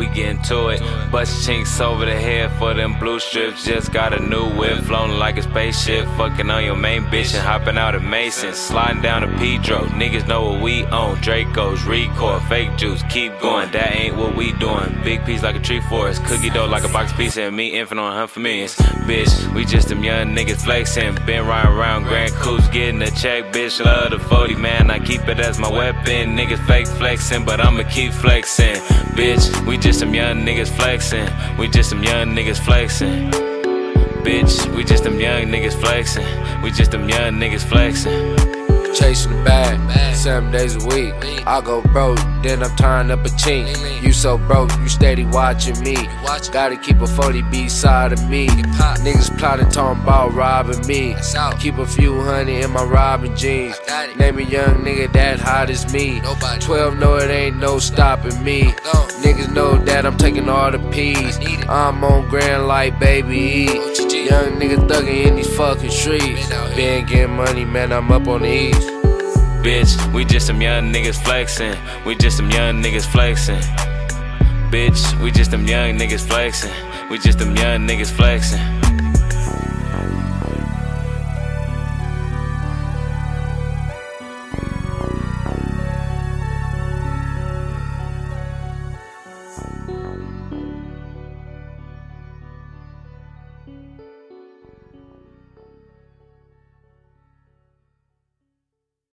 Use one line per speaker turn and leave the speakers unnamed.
We getting to it. Bust chinks over the head for them blue strips. Just got a new whip, flown like a spaceship. Fucking on your main bitch and hopping out of Mason. Sliding down to Pedro. Niggas know what we own. Dracos, Record, fake juice. Keep going, that ain't what we doing. Big piece like a tree forest. Cookie dough like a box pizza. And me Enfant on a hunt for millions. Bitch, we just them young niggas flexing. Been riding around Grand Coos getting a check. Bitch, love the 40 man. I keep it as my weapon. Niggas fake flexing, but I'ma keep flexing. Bitch, we just some young niggas flexing. We just some young niggas flexing. Bitch, we just them young niggas flexing. We just them young niggas flexing.
Chasing the seven days a week. I go broke, then I'm tying up a chink. You so broke, you steady watching me. Gotta keep a 40 beside of me. Niggas plotting, talking about robbing me. Keep a few honey in my Robin jeans. Name a young nigga that hot as me. 12 know it ain't no stopping me. Niggas know that I'm taking all the P's. I'm on grand like baby. Young nigga thuggin' in these fucking streets. Been getting money, man, I'm up on the east.
Bitch, we just some young niggas flexing. We just some young niggas flexing. Bitch, we just them young niggas flexing. We just them young niggas flexing.